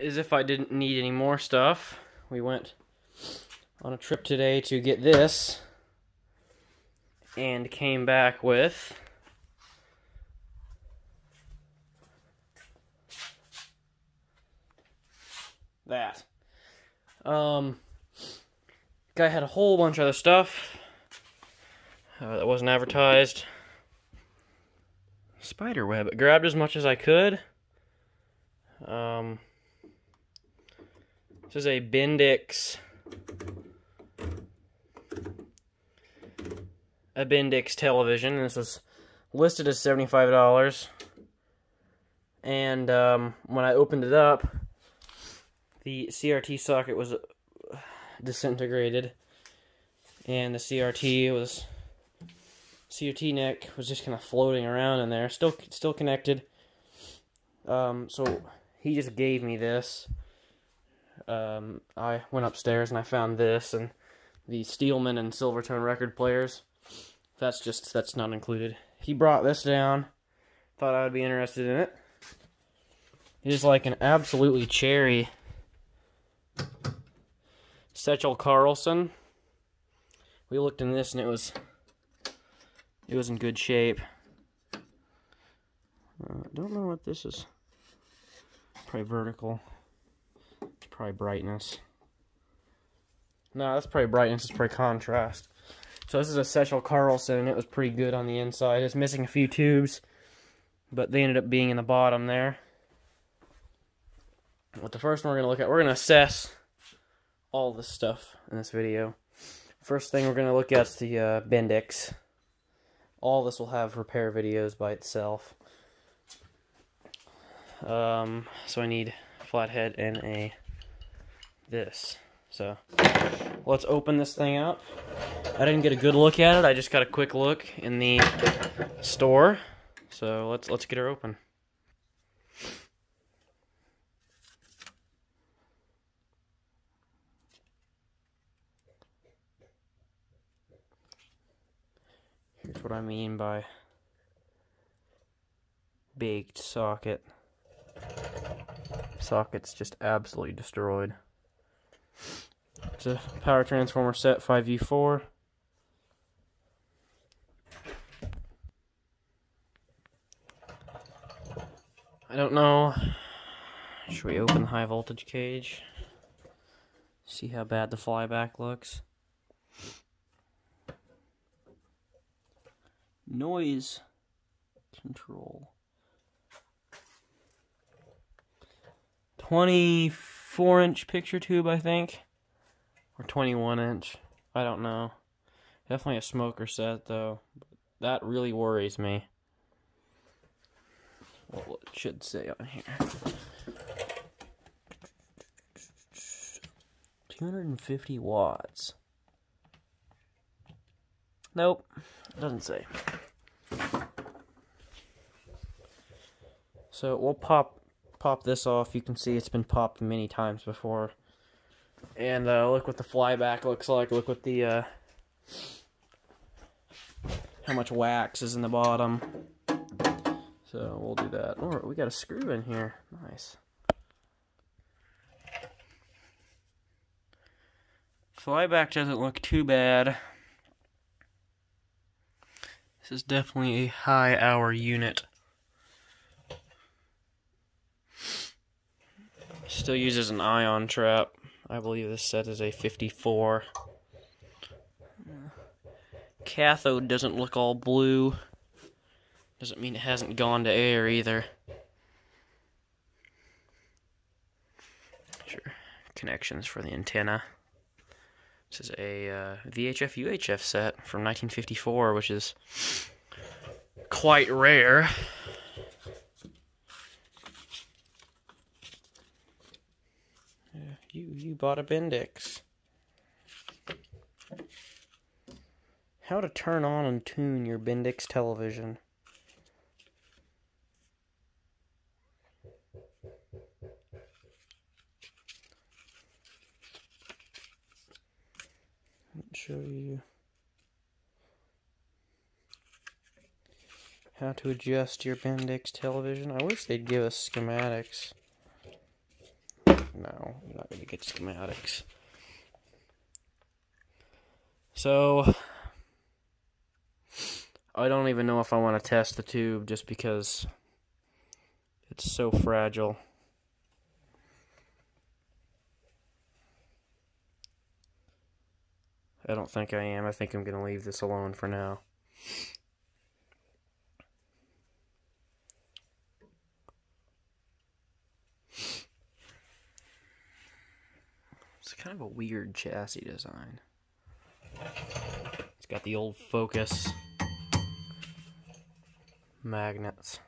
as if I didn't need any more stuff, we went on a trip today to get this and came back with that. Um, guy had a whole bunch of other stuff uh, that wasn't advertised. Spider web. Grabbed as much as I could. Um, this is a Bendix. A Bendix television. This was listed as $75. And um, when I opened it up, the CRT socket was uh, disintegrated. And the CRT was CRT neck was just kind of floating around in there, still still connected. Um, so he just gave me this. Um, I went upstairs and I found this and the Steelman and Silvertone record players. That's just that's not included. He brought this down. Thought I would be interested in it. It is like an absolutely cherry Setchell Carlson. We looked in this and it was it was in good shape. Uh, don't know what this is. Probably vertical. Probably brightness. No, that's probably brightness. It's probably contrast. So this is a Setchell Carlson. It was pretty good on the inside. It's missing a few tubes, but they ended up being in the bottom there. What the first one we're going to look at, we're going to assess all this stuff in this video. First thing we're going to look at is the uh, Bendix. All this will have repair videos by itself. Um, so I need flathead and a this. So let's open this thing up. I didn't get a good look at it. I just got a quick look in the store. So let's let's get her open. Here's what I mean by baked socket. Socket's just absolutely destroyed. It's a power transformer set 5U4. I don't know. Should we open the high voltage cage? See how bad the flyback looks. Noise control. 24 inch picture tube, I think. Or 21 inch. I don't know. Definitely a smoker set, though. That really worries me. What it should say on here. 250 watts. Nope, doesn't say. So we'll pop pop this off. You can see it's been popped many times before. And uh, look what the flyback looks like. Look what the uh, how much wax is in the bottom. So we'll do that. Oh, we got a screw in here. Nice. Flyback doesn't look too bad. This is definitely a high hour unit. Still uses an ion trap. I believe this set is a 54. Cathode doesn't look all blue. Doesn't mean it hasn't gone to air either. Sure. Connections for the antenna. This is a uh, VHF UHF set from 1954, which is quite rare. You you bought a Bendix. How to turn on and tune your Bendix television. show you how to adjust your Bendix television. I wish they'd give us schematics. No, you're not going to get schematics. So, I don't even know if I want to test the tube just because it's so fragile. I don't think I am. I think I'm going to leave this alone for now. It's kind of a weird chassis design. It's got the old Focus magnets.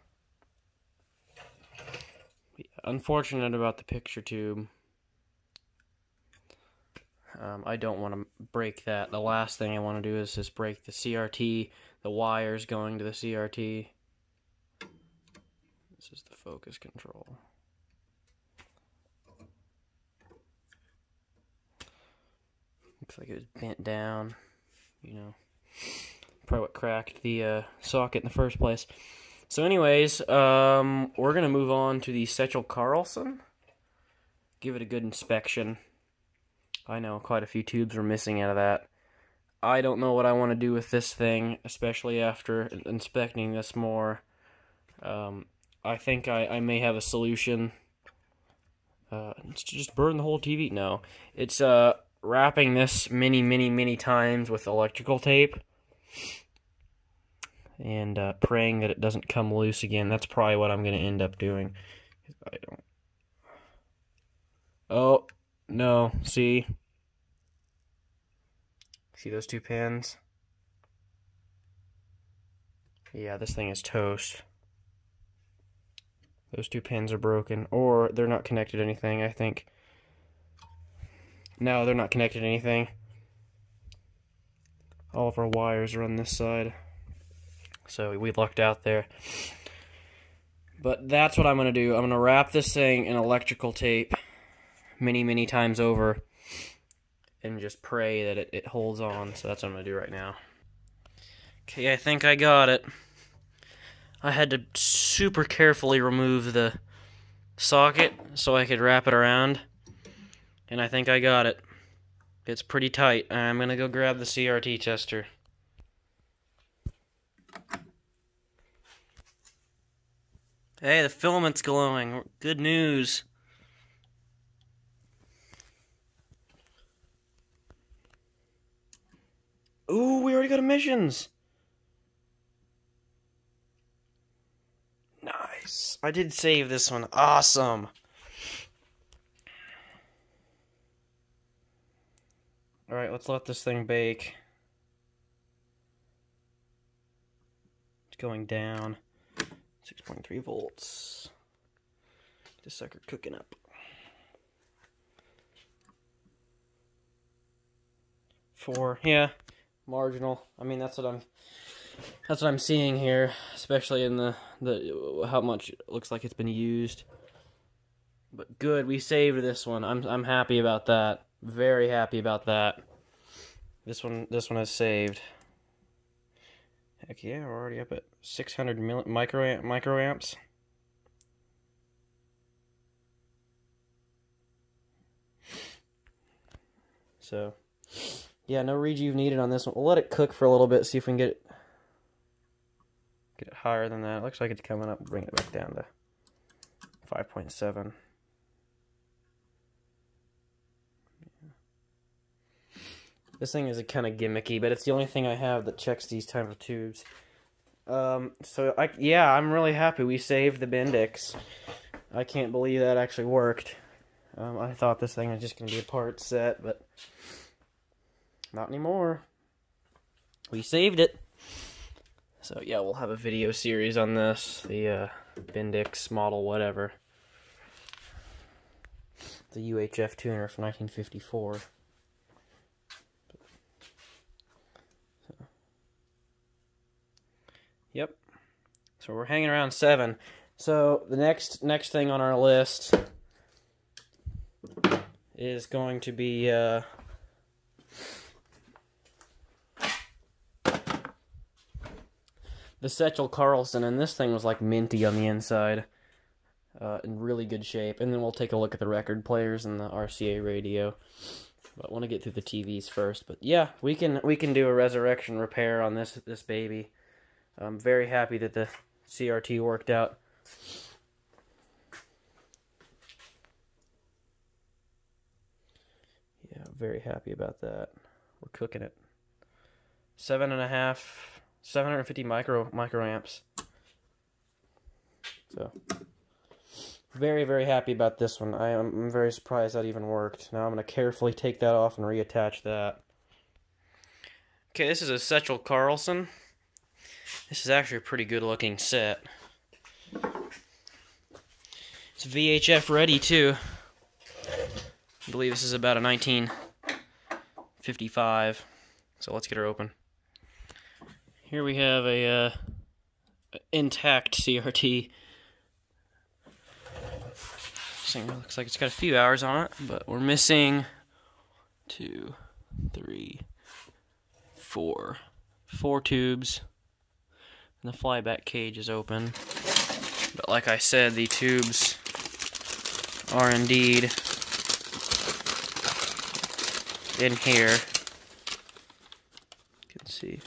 Unfortunate about the picture tube. Um, I don't want to break that. The last thing I want to do is just break the CRT, the wires going to the CRT. This is the focus control. Looks like it was bent down, you know. Probably what cracked the uh, socket in the first place. So anyways, um, we're going to move on to the Setchell Carlson. Give it a good inspection. I know quite a few tubes are missing out of that. I don't know what I want to do with this thing, especially after inspecting this more. Um, I think I, I may have a solution. Uh, just burn the whole TV. No, it's uh wrapping this many, many, many times with electrical tape and uh, praying that it doesn't come loose again. That's probably what I'm going to end up doing. I don't. Oh no! See, see those two pins? Yeah, this thing is toast. Those two pins are broken, or they're not connected to anything. I think. No, they're not connected to anything. All of our wires are on this side. So we lucked out there. But that's what I'm going to do. I'm going to wrap this thing in electrical tape many, many times over and just pray that it, it holds on. So that's what I'm going to do right now. Okay, I think I got it. I had to super carefully remove the socket so I could wrap it around. And I think I got it. It's pretty tight. I'm going to go grab the CRT tester. Hey, the filament's glowing. Good news. Ooh, we already got emissions. Nice. I did save this one. Awesome. Alright, let's let this thing bake. It's going down. 6.3 volts. This sucker cooking up. Four, yeah, marginal. I mean, that's what I'm. That's what I'm seeing here, especially in the the how much it looks like it's been used. But good, we saved this one. I'm I'm happy about that. Very happy about that. This one, this one is saved. Heck yeah, we're already up at 600 milli microamp microamps. So, yeah, no rejuve needed on this one. We'll let it cook for a little bit, see if we can get it, get it higher than that. It looks like it's coming up. Bring it back down to 5.7. This thing is a kind of gimmicky, but it's the only thing I have that checks these type of tubes. Um, so I yeah, I'm really happy we saved the Bendix. I can't believe that actually worked. Um, I thought this thing was just gonna be a part set, but not anymore. We saved it. So yeah, we'll have a video series on this, the uh, Bendix model, whatever. The UHF tuner from 1954. So we're hanging around seven. So the next next thing on our list is going to be uh, the Setchell Carlson, and this thing was like minty on the inside. uh, in really good shape, and then we'll take a look at the record players and the RCA radio. But I want to get through the TVs first. But yeah, we can we can do a resurrection repair on this this baby. I'm very happy that the CRT worked out. Yeah, very happy about that. We're cooking it. Seven and a half, 750 micro microamps. So, very, very happy about this one. I am I'm very surprised that even worked. Now I'm going to carefully take that off and reattach that. Okay, this is a Setchell Carlson. This is actually a pretty good looking set. It's VHF ready too. I believe this is about a 1955. So let's get her open. Here we have a uh, intact CRT. This thing looks like it's got a few hours on it, but we're missing two, three, four, four tubes. And the flyback cage is open. But like I said, the tubes are indeed in here. You can see.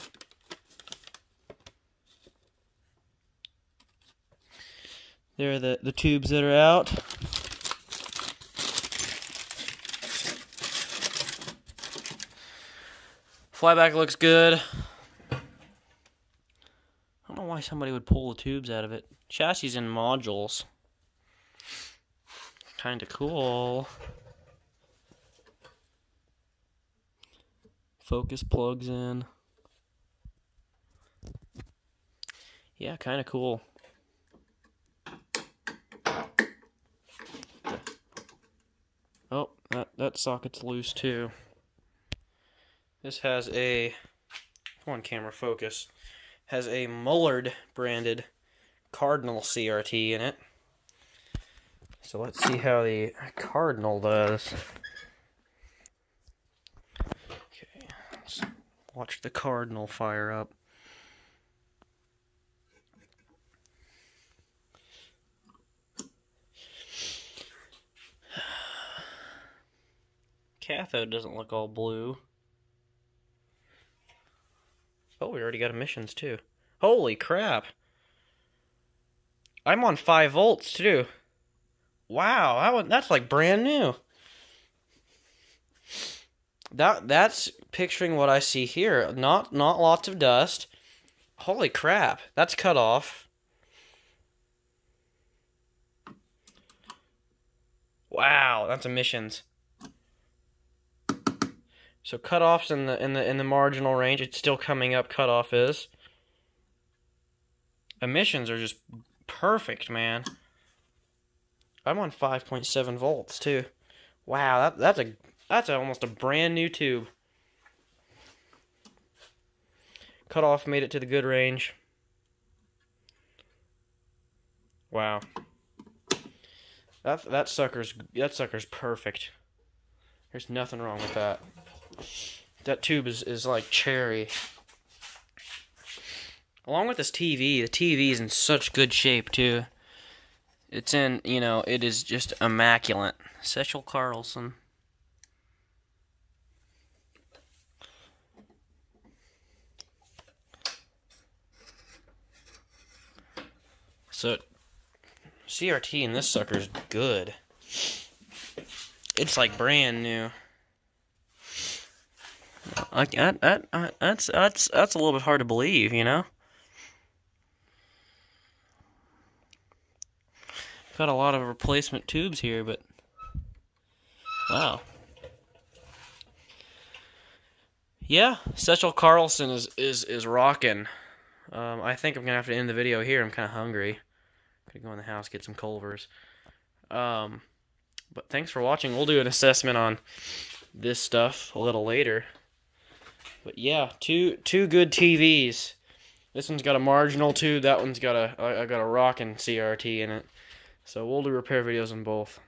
There are the, the tubes that are out. Flyback looks good. Why somebody would pull the tubes out of it. Chassis in modules. Kinda cool. Focus plugs in. Yeah, kinda cool. Oh, that, that socket's loose too. This has a, come on camera, focus, has a Mullard branded Cardinal CRT in it. So let's see how the Cardinal does. Okay, let's watch the Cardinal fire up. Cathode doesn't look all blue. Oh, we already got emissions too. Holy crap. I'm on 5 volts too. Wow, that that's like brand new. That that's picturing what I see here. Not not lots of dust. Holy crap, that's cut off. Wow, that's emissions. So cutoffs in the in the in the marginal range, it's still coming up. Cutoff is. Emissions are just perfect, man. I'm on 5.7 volts too. Wow, that that's a that's a, almost a brand new tube. Cutoff made it to the good range. Wow. That that sucker's that sucker's perfect. There's nothing wrong with that. That tube is, is like cherry. Along with this TV, the TV is in such good shape too. It's in, you know, it is just immaculate. Setchell Carlson. So, CRT in this sucker's good. It's like brand new. Like that, that, that's that's that's a little bit hard to believe, you know. Got a lot of replacement tubes here, but wow. Yeah, Setchell Carlson is is is rocking. Um, I think I'm gonna have to end the video here. I'm kind of hungry. Gotta go in the house get some Culvers. Um, but thanks for watching. We'll do an assessment on this stuff a little later. But yeah, two two good TVs. This one's got a marginal tube. That one's got a I got a rocking CRT in it. So we'll do repair videos on both.